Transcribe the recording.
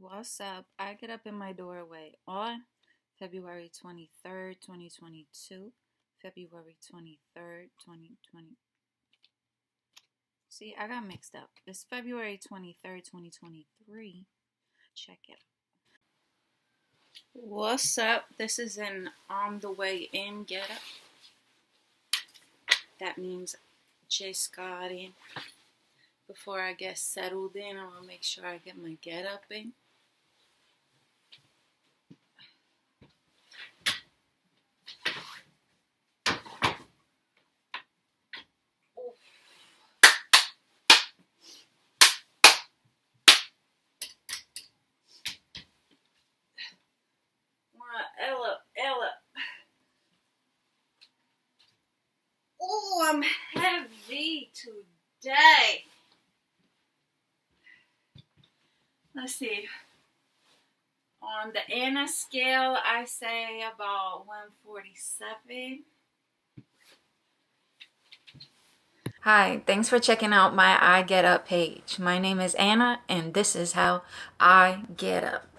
What's up? I get up in my doorway on February 23rd, 2022. February 23rd, 2020. See, I got mixed up. It's February 23rd, 2023. Check it. What's up? This is an on the way in get up. That means just got in. Before I get settled in, I want to make sure I get my get up in. I'm heavy today. Let's see. On the Anna scale, I say about 147. Hi, thanks for checking out my I Get Up page. My name is Anna, and this is how I get up.